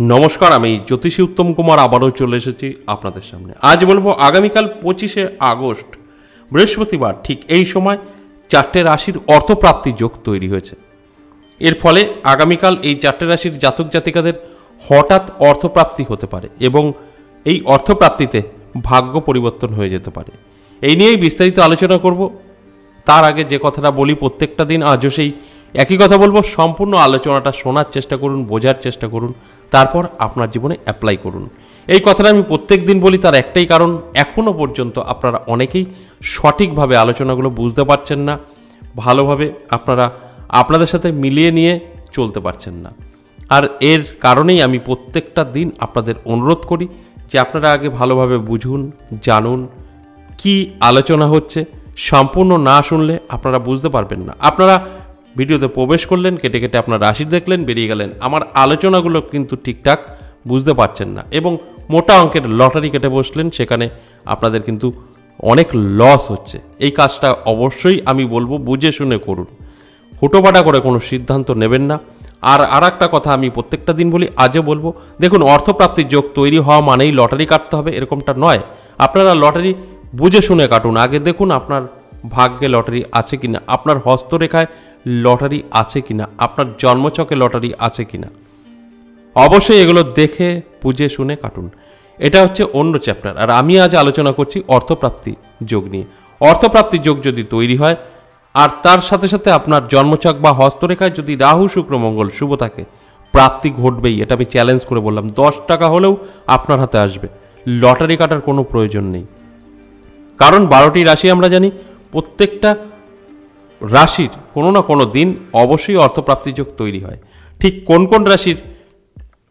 নমস্কার, আমি জ্যোতিষী উত্তম কুমার, আবারও চলে এসেছি আপনাদের সামনে। আজ বলব আগামীকাল পঁচিশে আগস্ট, বৃহস্পতিবার, ঠিক এই সময় চারটে রাশির অর্থপ্রাপ্তি যোগ তৈরি হয়েছে। এর ফলে আগামীকাল এই চারটে রাশির জাতক জাতিকাদের হঠাৎ অর্থপ্রাপ্তি হতে পারে এবং এই অর্থপ্রাপ্তিতে ভাগ্য পরিবর্তন হয়ে যেতে পারে। এই নিয়েই বিস্তারিত আলোচনা করব। তার আগে যে কথাটা বলি, প্রত্যেকটা দিন আজও সেই একই কথা বলব। সম্পূর্ণ আলোচনাটা শোনার চেষ্টা করুন, বোঝার চেষ্টা করুন। তারপর আপনার জীবনে অ্যাপ্লাই করুন। এই কথাটা আমি প্রত্যেক দিন বলি, তার একটাই কারণ এখনও পর্যন্ত আপনারা অনেকেই সঠিকভাবে আলোচনাগুলো বুঝতে পারছেন না, ভালোভাবে আপনারা আপনাদের সাথে মিলিয়ে নিয়ে চলতে পারছেন না। আর এর কারণেই আমি প্রত্যেকটা দিন আপনাদের অনুরোধ করি যে আপনারা আগে ভালোভাবে বুঝুন, জানুন, কি আলোচনা হচ্ছে, সম্পূর্ণ না শুনলে আপনারা বুঝতে পারবেন না। আপনারা ভিডিওতে প্রবেশ করলেন, কেটে কেটে আপনার রাশি দেখলেন, বেরিয়ে গেলেন। আমার আলোচনাগুলো কিন্তু ঠিকঠাক বুঝতে পারছেন না এবং মোটা অঙ্কের লটারি কেটে বসলেন, সেখানে আপনাদের কিন্তু অনেক লস হচ্ছে। এই কাজটা অবশ্যই আমি বলব, বুঝে শুনে করুন। হুটোপাটা করে কোনো সিদ্ধান্ত নেবেন না। আর আর একটা কথা আমি প্রত্যেকটা দিন বলি, আজও বলব, দেখুন, অর্থপ্রাপ্তির যোগ তৈরি হওয়া মানেই লটারি কাটতে হবে, এরকমটা নয়। আপনারা লটারি বুঝে শুনে কাটুন। আগে দেখুন, আপনার ভাগ্যে লটারি আছে কিনা। আপনার হস্তরেখায় লটারি আছে কিনা? আপনার জন্মচকে লটারি আছে কিনা? অবশ্যই এগুলো দেখে, বুঝে, শুনে কাটুন। এটা হচ্ছে অন্য চ্যাপ্টার আর আমি আজ আলোচনা করছি অর্থপ্রাপ্তি যোগ নিয়ে। অর্থপ্রাপ্তি যোগ যদি তৈরি হয়, আর তার সাথে সাথে আপনার জন্মচক বা হস্তরেখায় যদি রাহু, শুক্র, মঙ্গল শুভ থাকে, প্রাপ্তি ঘটবেই, এটা আমি চ্যালেঞ্জ করে বললাম। দশ টাকা হলেও আপনার হাতে আসবে। লটারি কাটার কোনো প্রয়োজন নেই। কারণ বারোটি রাশি আমরা জানি, প্রত্যেকটা রাশির কোনো না কোনো দিন অবশ্যই অর্থপ্রাপ্তি যোগ তৈরি হয়। ঠিক কোন কোন রাশির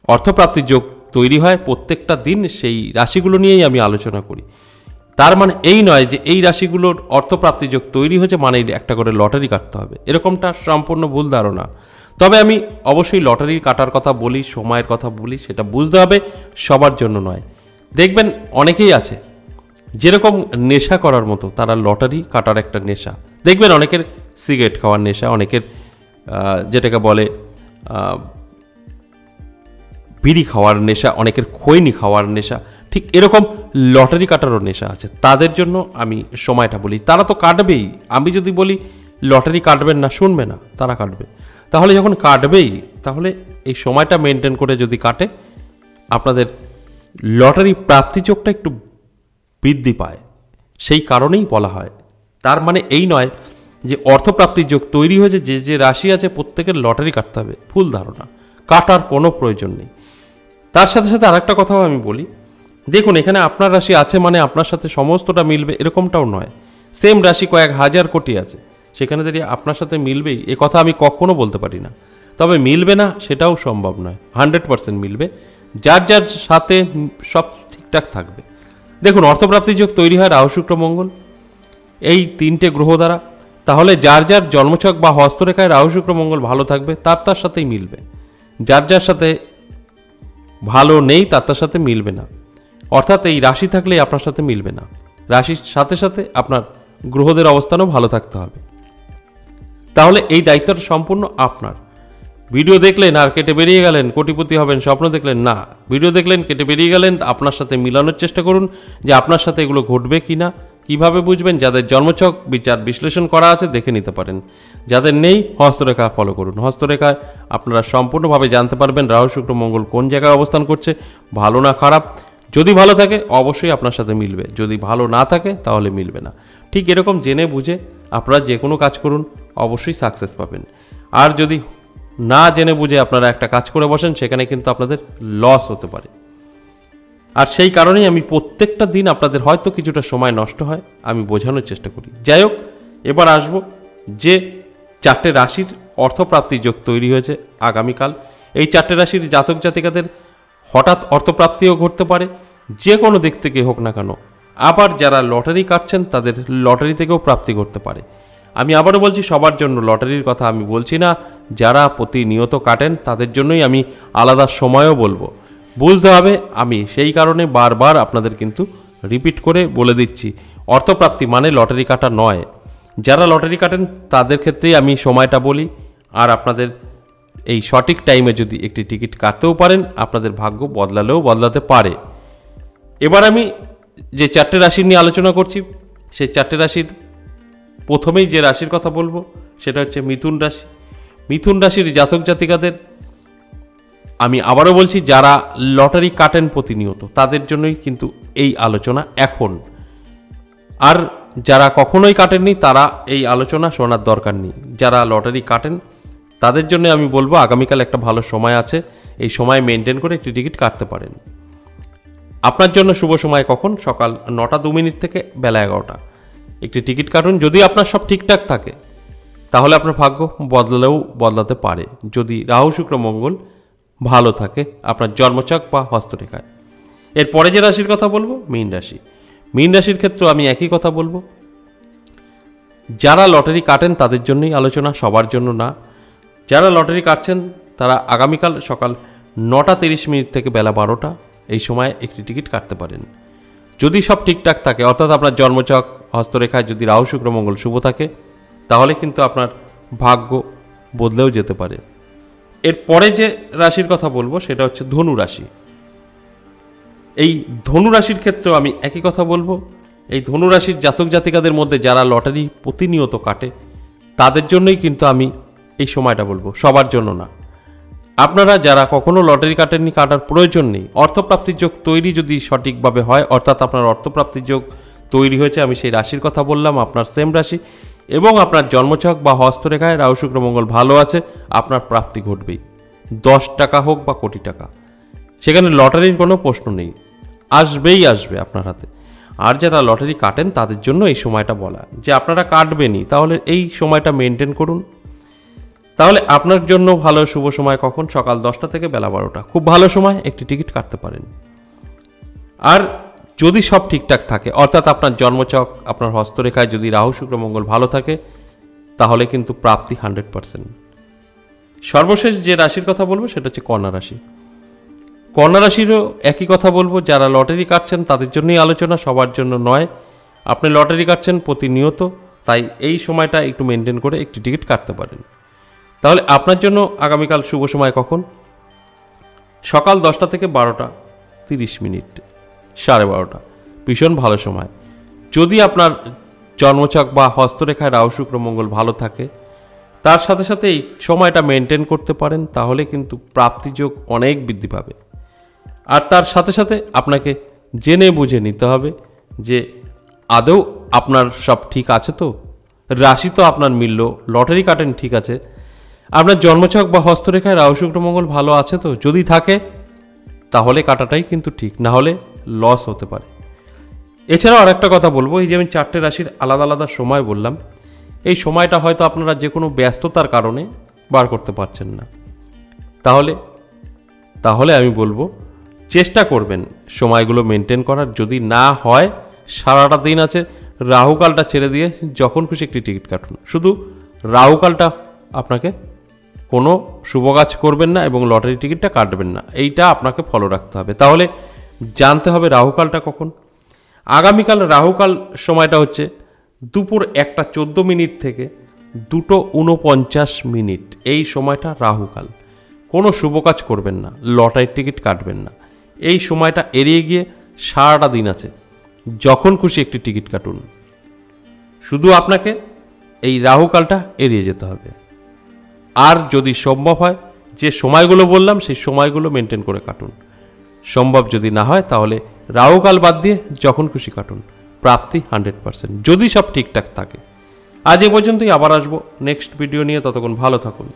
অর্থপ্রাপ্তির যোগ তৈরি হয় প্রত্যেকটা দিন সেই রাশিগুলো নিয়েই আমি আলোচনা করি। তার মানে এই নয় যে এই রাশিগুলোর অর্থপ্রাপ্তি যোগ তৈরি হয়েছে মানে একটা করে লটারি কাটতে হবে। এরকমটা সম্পূর্ণ ভুল ধারণা। তবে আমি অবশ্যই লটারি কাটার কথা বলি, সময়ের কথা বলি, সেটা বুঝতে হবে, সবার জন্য নয়। দেখবেন অনেকেই আছে, যেরকম নেশা করার মতো তারা লটারি কাটার একটা নেশা। দেখবেন অনেকের সিগারেট খাওয়ার নেশা, অনেকের যেটাকে বলে বিড়ি খাওয়ার নেশা, অনেকের খৈনি খাওয়ার নেশা, ঠিক এরকম লটারি কাটারও নেশা আছে। তাদের জন্য আমি সময়টা বলি। তারা তো কাটবেই। আমি যদি বলি, লটারি কাটবেন না, শুনবে না, তারা কাটবে। তাহলে যখন কাটবেই, তাহলে এই সময়টা মেনটেন করে যদি কাটে, আপনাদের লটারি প্রাপ্তি চোখটা একটু বৃদ্ধি পায়। সেই কারণেই বলা হয়। তার মানে এই নয় যে অর্থপ্রাপ্তির যোগ তৈরি হয়েছে, যে যে রাশি আছে প্রত্যেকের লটারি কাটতে হবে, ভুল ধারণা। কাটার কোনো প্রয়োজন নেই। তার সাথে সাথে আরেকটা কথাও আমি বলি। দেখুন, এখানে আপনার রাশি আছে মানে আপনার সাথে সমস্তটা মিলবে, এরকমটাও নয়। সেম রাশি কয়েক হাজার কোটি আছে। সেখানে দাঁড়িয়ে আপনার সাথে মিলবেই, এ কথা আমি কখনো বলতে পারি না। তবে মিলবে না, সেটাও সম্ভব নয়। হান্ড্রেড পার্সেন্ট মিলবে। যার যার সাথে সব ঠিকঠাক থাকবে। দেখুন অর্থপ্রাপ্তি যোগ তৈরি হয় রাহু, শুক্র, মঙ্গল। এই তিনটে গ্রহ দ্বারা তাহলে যার যার জন্মছক বা হস্তরেখায় রাহু শুক্র মঙ্গল ভালো থাকবে, তার তার সাথেই মিলবে। যার যার সাথে ভালো নেই, তার তার সাথে মিলবে না। অর্থাৎ এই রাশি থাকলেই আপনার সাথে মিলবে না। রাশির সাথে সাথে আপনার গ্রহদের অবস্থানও ভালো থাকতে হবে। তাহলে এই দায়িত্বটা সম্পূর্ণ আপনার। ভিডিও দেখলেন আর কেটে বেরিয়ে গেলেন, কোটিপতি হবেন, স্বপ্ন দেখলেন, না। ভিডিও দেখলেন, কেটে বেরিয়ে গেলেন, আপনার সাথে মিলানোর চেষ্টা করুন যে আপনার সাথে এগুলো ঘটবে কি না কীভাবে বুঝবেন? যাদের জন্মছক বিচার বিশ্লেষণ করা আছে, দেখে নিতে পারেন। যাদের নেই, হস্তরেখা ফলো করুন। হস্তরেখায় আপনারা সম্পূর্ণভাবে জানতে পারবেন রাহু, শুক্র, মঙ্গল কোন জায়গায় অবস্থান করছে। ভালো না খারাপ? যদি ভালো থাকে, অবশ্যই আপনার সাথে মিলবে। যদি ভালো না থাকে, তাহলে মিলবে না। ঠিক এরকম জেনে বুঝে আপনারা যে কোনো কাজ করুন, অবশ্যই সাকসেস পাবেন। আর যদি না জেনে বুঝে আপনারা একটা কাজ করে বসেন, সেখানে কিন্তু আপনাদের লস হতে পারে। আর সেই কারণেই আমি প্রত্যেকটা দিন আপনাদের হয়তো কিছুটা সময় নষ্ট হয়, আমি বোঝানোর চেষ্টা করি। যাই হোক, এবার আসব যে চারটে রাশির অর্থপ্রাপ্তি যোগ তৈরি হয়েছে আগামীকাল। এই চারটে রাশির জাতক জাতিকাদের হঠাৎ অর্থপ্রাপ্তিও ঘটতে পারে, যে কোনো দিক থেকে হোক না কেন। আবার যারা লটারি কাটছেন, তাদের লটারি থেকেও প্রাপ্তি করতে পারে। আমি আবারও বলছি, সবার জন্য লটারির কথা আমি বলছি না, যারা প্রতিনিয়ত কাটেন, তাদের জন্যই আমি আলাদা সময়ও বলব। বুঝতে হবে, আমি সেই কারণে বারবার আপনাদের কিন্তু রিপিট করে বলে দিচ্ছি। অর্থপ্রাপ্তি মানে লটারি কাটা নয়। যারা লটারি কাটেন, তাদের ক্ষেত্রেই আমি সময়টা বলি। আর আপনাদের এই সঠিক টাইমে যদি একটি টিকিট কাটতেও পারেন, আপনাদের ভাগ্য বদলালেও বদলাতে পারে। এবার আমি যে চারটে রাশি নিয়ে আলোচনা করছি, সেই চারটে রাশির প্রথমেই যে রাশির কথা বলব, সেটা হচ্ছে মিথুন রাশি। মিথুন রাশির জাতক জাতিকাদের আমি আবারও বলছি, যারা লটারি কাটেন প্রতিনিয়ত, তাদের জন্যই কিন্তু এই আলোচনা এখন। আর যারা কখনোই কাটেননি, তারা এই আলোচনা শোনার দরকার নেই। যারা লটারি কাটেন, তাদের জন্য আমি বলব, আগামীকাল একটা ভালো সময় আছে। এই সময় মেনটেন করে একটি টিকিট কাটতে পারেন। আপনার জন্য শুভ সময় কখন? সকাল নটা দু মিনিট থেকে বেলা এগারোটা। একটি টিকিট কাটুন। যদি আপনার সব ঠিকঠাক থাকে, তাহলে আপনার ভাগ্য বদলালেও বদলাতে পারে। যদি রাহু, শুক্র, মঙ্গল ভালো থাকে আপনার জন্মচক বা হস্তরেখায়। এরপরে যে রাশির কথা বলব, মীন রাশি। মীন রাশির ক্ষেত্রে আমি একই কথা বলব। যারা লটারি কাটেন তাদের জন্যই আলোচনা, সবার জন্য না। যারা লটারি কাটছেন, তারা আগামীকাল সকাল নটা তিরিশ মিনিট থেকে বেলা বারোটা এই সময় একটি টিকিট কাটতে পারেন। যদি সব ঠিকঠাক থাকে, অর্থাৎ আপনার জন্মচক হস্তরেখায় যদি রাহু, শুক্র, মঙ্গল শুভ থাকে, তাহলে কিন্তু আপনার ভাগ্য বদলেও যেতে পারে। এরপরে যে রাশির কথা বলব, সেটা হচ্ছে ধনু রাশি। এই ধনু রাশির ক্ষেত্রেও আমি একই কথা বলব। এই ধনু রাশির জাতক জাতিকাদের মধ্যে যারা লটারি প্রতিনিয়ত কাটে, তাদের জন্যই কিন্তু আমি এই সময়টা বলব, সবার জন্য না। আপনারা যারা কখনো লটারি কাটেননি, কাটার প্রয়োজন নেই, অর্থপ্রাপ্তির যোগ তৈরি যদি সঠিকভাবে হয়, অর্থাৎ আপনার অর্থপ্রাপ্তির যোগ তৈরি হয়েছে, আমি সেই রাশির কথা বললাম, আপনার সেম রাশি এবং আপনার জন্মছক বা হস্তরেখায় রাহু শুক্র মঙ্গল ভালো আছে, আপনার প্রাপ্তি ঘটবেই। দশ টাকা হোক বা কোটি টাকা। সেখানে লটারির কোনো প্রশ্ন নেই। আসবেই আসবে আপনার হাতে। আর যারা লটারি কাটেন, তাদের জন্য এই সময়টা বলা। যে আপনারা কাটবেনই, তাহলে এই সময়টা মেনটেন করুন। তাহলে আপনার জন্য ভালো শুভ সময় কখন? সকাল দশটা থেকে বেলা বারোটা। খুব ভালো সময়, একটি টিকিট কাটতে পারেন। আর যদি সব ঠিকঠাক থাকে, অর্থাৎ আপনার জন্মচক, আপনার হস্তরেখায় যদি রাহু, শুক্র, মঙ্গল ভালো থাকে, তাহলে কিন্তু প্রাপ্তি হান্ড্রেড পারসেন্ট। সর্বশেষ যে রাশির কথা বলব, সেটা হচ্ছে কন্যা রাশি। কন্যা রাশিরও একই কথা বলব, যারা লটারি কাটছেন তাদের জন্যই আলোচনা, সবার জন্য নয়। আপনি লটারি কাটছেন প্রতিনিয়ত, তাই এই সময়টা একটু মেনটেন করে একটি টিকিট কাটতে পারেন। তাহলে আপনার জন্য আগামীকাল শুভ সময় কখন? সকাল দশটা থেকে বারোটা তিরিশ মিনিট। সাড়ে বারোটা। ভীষণ ভালো সময়। যদি আপনার জন্মচক বা হস্তরেখায় রাহু, শুক্র, মঙ্গল ভালো থাকে, তার সাথে সাথে এই সময়টা মেনটেন করতে পারেন, তাহলে কিন্তু প্রাপ্তিযোগ অনেক বৃদ্ধি পাবে। আর তার সাথে সাথে আপনাকে জেনে বুঝে নিতে হবে যে আদৌ আপনার সব ঠিক আছে তো? রাশি তো আপনার মিলল, লটারি কাটেন ঠিক আছে। আপনার জন্মছক বা হস্তরেখায় রাহু, শুক্র, মঙ্গল ভালো আছে তো? যদি থাকে, তাহলে কাটাটাই কিন্তু ঠিক। না হলে লস হতে পারে। এছাড়াও আরেকটা কথা বলব, এই যে আমি চারটে রাশির আলাদা আলাদা সময় বললাম, এই সময়টা হয়তো আপনারা যে কোনো ব্যস্ততার কারণে বার করতে পারছেন না। তাহলে তাহলে আমি বলব, চেষ্টা করবেন সময়গুলো মেনটেন করার। যদি না হয়, সারাটা দিন আছে, রাহুকালটা ছেড়ে দিয়ে যখন খুশি একটি টিকিট কাটুন। শুধু রাহুকালটা আপনাকে কোনো শুভ কাজ করবেন না এবং লটারি টিকিটটা কাটবেন না, এইটা আপনাকে ফলো রাখতে হবে। তাহলে জানতে হবে রাহুকালটা কখন। আগামীকাল রাহুকাল সময়টা হচ্ছে দুপুর একটা চোদ্দ মিনিট থেকে দুটো উনপঞ্চাশ মিনিট। এই সময়টা রাহুকাল। কোনো শুভ কাজ করবেন না, লটারির টিকিট কাটবেন না। এই সময়টা এড়িয়ে গিয়ে সারাটা দিন আছে। যখন খুশি একটি টিকিট কাটুন। শুধু আপনাকে এই রাহুকালটা এড়িয়ে যেতে হবে। আর যদি সম্ভব হয়, যে সময়গুলো বললাম, সেই সময়গুলো মেনটেন করে কাটুন। সম্ভব যদি না হয়, তাহলে রাহুকাল বাদ দিয়ে যখন খুশি কাটুন। প্রাপ্তি হান্ড্রেড পারসেন্ট, যদি সব ঠিকঠাক থাকে। আজ এ পর্যন্তই, আবার আসব নেক্সট ভিডিও নিয়ে, ততক্ষণ ভালো থাকুন।